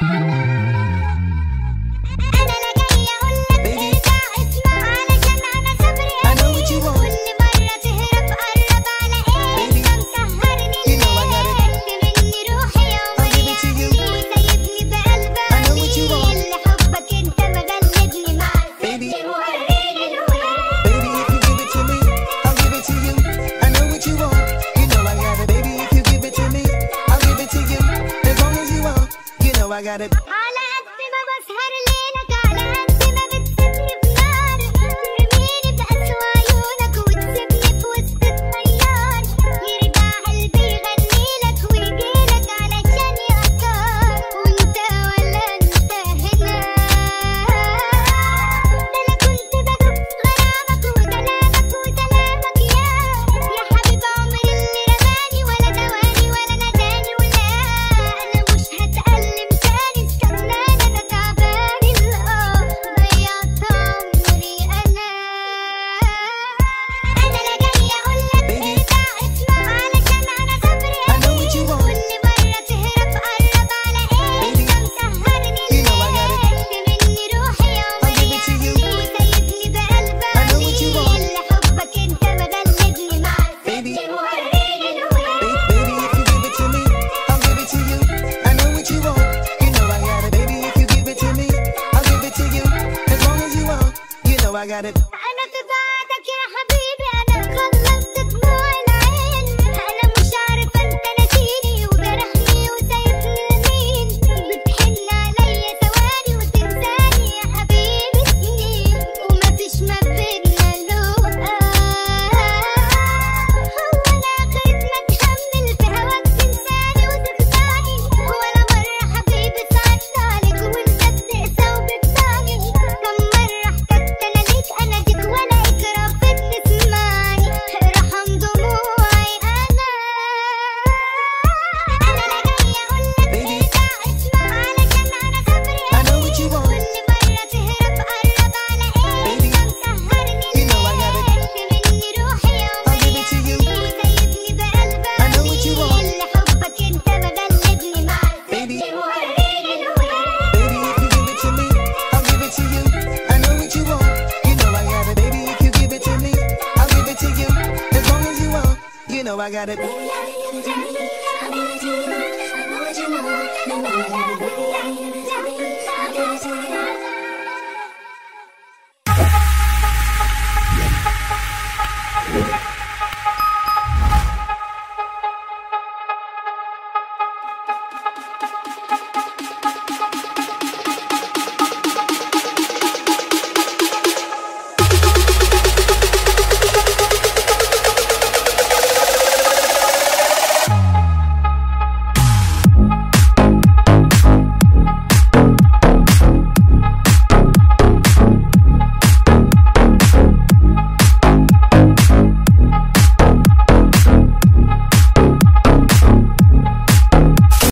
Yeah. got it. I got it. know I got it. Baby,